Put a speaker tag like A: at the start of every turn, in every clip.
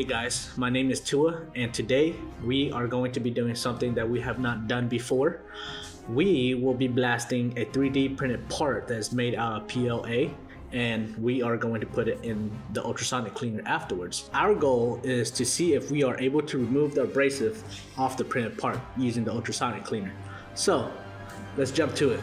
A: Hey guys, my name is Tua, and today we are going to be doing something that we have not done before. We will be blasting a 3D printed part that's made out of PLA, and we are going to put it in the ultrasonic cleaner afterwards. Our goal is to see if we are able to remove the abrasive off the printed part using the ultrasonic cleaner. So, let's jump to it.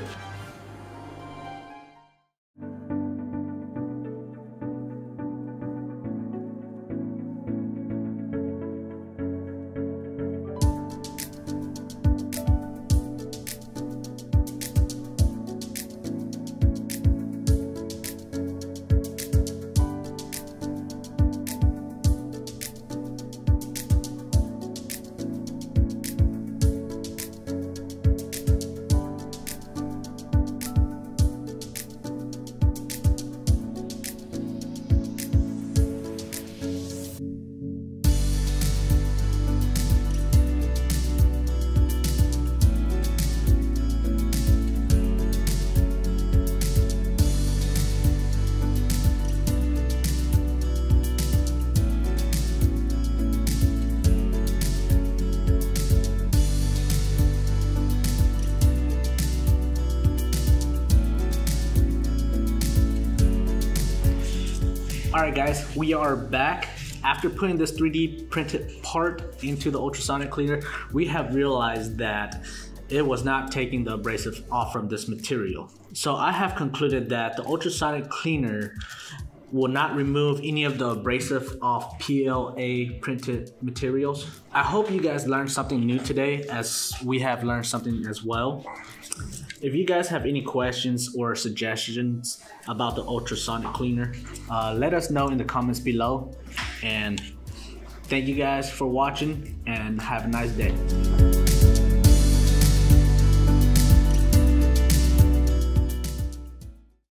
A: Alright guys, we are back. After putting this 3D printed part into the ultrasonic cleaner, we have realized that it was not taking the abrasive off from this material. So I have concluded that the ultrasonic cleaner will not remove any of the abrasive off PLA printed materials. I hope you guys learned something new today as we have learned something as well. If you guys have any questions or suggestions about the ultrasonic cleaner, uh, let us know in the comments below. And thank you guys for watching and have a nice day.